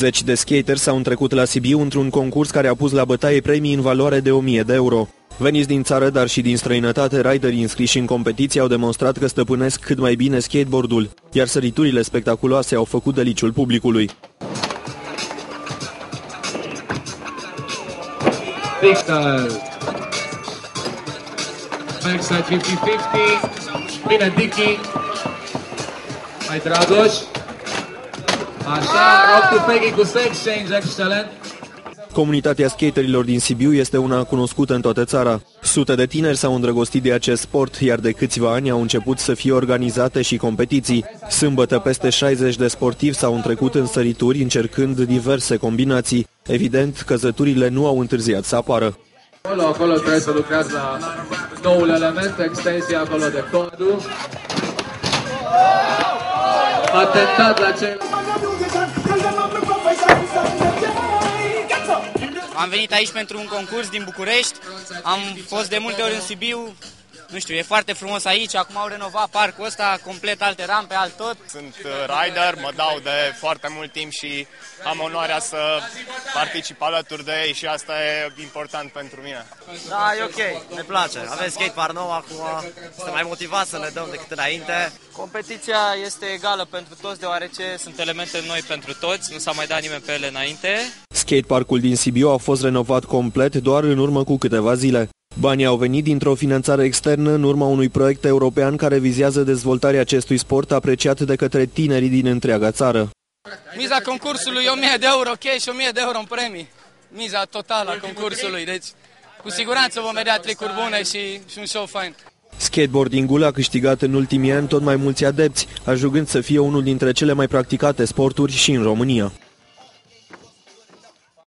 Zeci de skaters s-au întrecut la Sibiu într-un concurs care a pus la bătaie premii în valoare de 1000 de euro. Veniți din țară, dar și din străinătate, riderii înscriși în competiție au demonstrat că stăpânesc cât mai bine skateboardul, iar săriturile spectaculoase au făcut deliciul publicului. Victor. Backside 50-50. Bine, Dicky. Mai Dragoș. Așa, up to Peggy cu exchange, excelent. Comunitatea skaterilor din Sibiu este una cunoscută în toată țara. Sute de tineri s-au îndrăgostit de acest sport, iar de câțiva ani au început să fie organizate și competiții. Sâmbătă, peste 60 de sportivi s-au întrecut în sărituri, încercând diverse combinații. Evident, căzăturile nu au întârziat să apară. Acolo, acolo trebuie să lucrați la noul element, extensia acolo de codul. Atentat la cel... Am venit aici pentru un concurs din București, am fost de multe ori în Sibiu, nu știu, e foarte frumos aici, acum au renovat parcul ăsta, complet alte rampe, alt tot. Sunt uh, rider, mă dau de foarte mult timp și am onoarea să particip alături de ei și asta e important pentru mine. Da, e ok, ne place. Avem skatepark nou acum, suntem mai motivați să ne dăm decât înainte. Competiția este egală pentru toți, deoarece sunt elemente noi pentru toți, nu s-a mai dat nimeni pe ele înainte. Skateparkul din Sibiu a fost renovat complet doar în urmă cu câteva zile. Banii au venit dintr-o finanțare externă în urma unui proiect european care vizează dezvoltarea acestui sport apreciat de către tinerii din întreaga țară. Miza concursului e 1000 de euro cash și 1000 de euro în premii. Miza totală a concursului, deci cu siguranță vom vedea tricuri bune și, și un show fain. Skateboardingul a câștigat în ultimii ani tot mai mulți adepți, ajungând să fie unul dintre cele mai practicate sporturi și în România.